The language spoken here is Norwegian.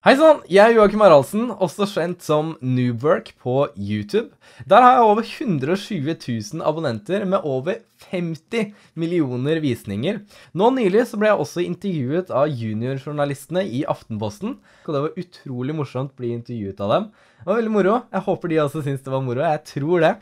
Hei sann, jeg er Joakim Haraldsen, også kjent som Noobwork på YouTube. Der har jeg over 120 000 abonnenter med over 50 millioner visninger. Nå nylig så ble jeg også intervjuet av juniorjournalistene i Aftenposten, og det var utrolig morsomt å bli intervjuet av dem. Det var veldig moro. Jeg håper de også syns det var moro. Jeg tror det.